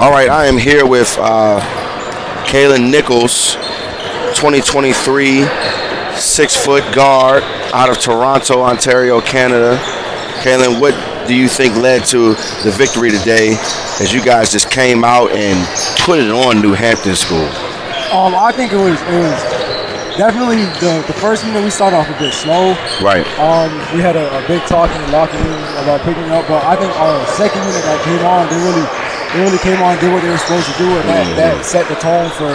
All right, I am here with uh, Kailon Nichols, 2023 six foot guard out of Toronto, Ontario, Canada. Kailon, what do you think led to the victory today as you guys just came out and put it on New Hampton School? Um, I think it was it was definitely the, the first minute we started off a bit slow. Right. Um, we had a, a big talk in the locker room about picking up, but I think our second minute that came on, they really they really came on, did what they were supposed to do, and that, Mm-hmm. that set the tone for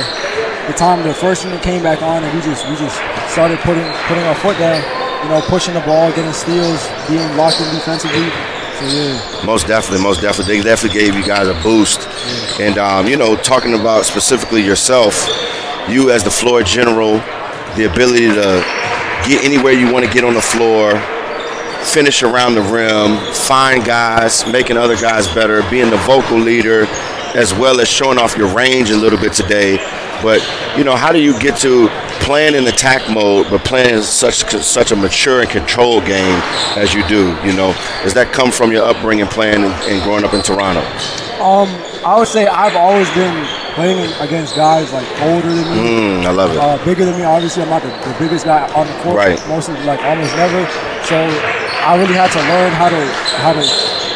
the time the first unit came back on, and we just we just started putting putting our foot down, you know, pushing the ball, getting steals, being locked in defensively. So yeah. Most definitely, most definitely. They definitely gave you guys a boost. And, um, you know, talking about specifically yourself, you as the floor general, the ability to get anywhere you want to get on the floor, finish around the rim, find guys, making other guys better, being the vocal leader, as well as showing off your range a little bit today. But you know, how do you get to playing in attack mode, but playing such such a mature and controlled game as you do? You know, does that come from your upbringing, playing and, growing up in Toronto? Um, I would say I've always been playing against guys like older than me. Mm, I love it. uh, bigger than me. Obviously, I'm not the, the biggest guy on the court. Right. Mostly, like almost never. So I really had to learn how to how to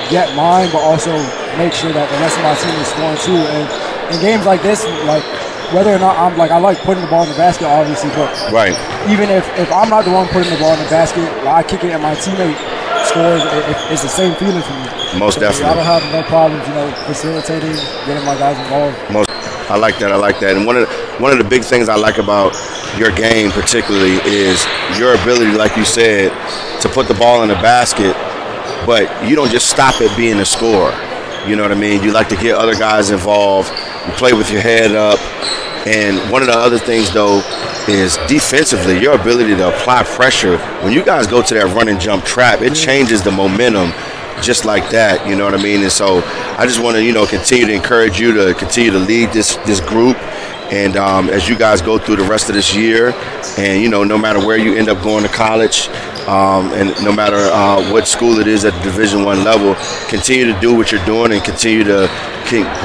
get mine, but also make sure that the rest of my team is scoring too. And in games like this, like whether or not I'm like I like putting the ball in the basket, obviously, but Right. even if, if I'm not the one putting the ball in the basket, I kick it and my teammate scores, it, it, it's the same feeling for me. Most So, I don't have no problems, you know, facilitating, getting my guys involved. Most, I like that. I like that. And one of the, one of the big things I like about your game, particularly, is your ability, like you said, to put the ball in the basket. But you don't just stop at being a scorer. You know what I mean? You like to get other guys involved. You play with your head up. And one of the other things, though, is defensively, your ability to apply pressure. When you guys go to that run and jump trap, it changes the momentum just like that. You know what I mean? And so I just want to, you know, continue to encourage you to continue to lead this this group. And um, as you guys go through the rest of this year, and you know, no matter where you end up going to college, um, and no matter uh, what school it is at the Division One level, continue to do what you're doing and continue to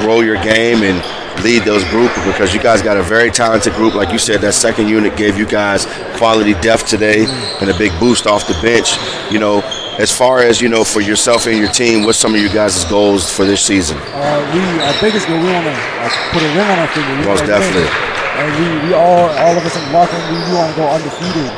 grow your game and lead those groups because you guys got a very talented group. Like you said, that second unit gave you guys quality depth today and a big boost off the bench. You know, as far as you know, for yourself and your team, what's some of you guys' goals for this season? Uh, we our biggest goal, we want to uh, put a ring on our finger. We Most definitely. And we, we all all of us in the locker room, we, we want to go undefeated.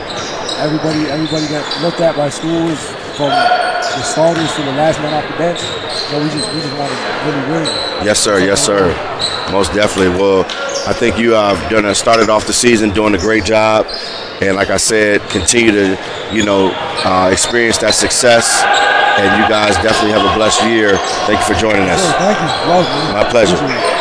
Everybody everybody that looked at by schools from the starters to the last man off the bench. So we just we just want to really win. Yes, sir. Yes, sir. Most definitely. Well, I think you have done started off the season doing a great job, and like I said, continue to you know uh, experience that success. And you guys definitely have a blessed year. Thank you for joining us. Thank you. My pleasure.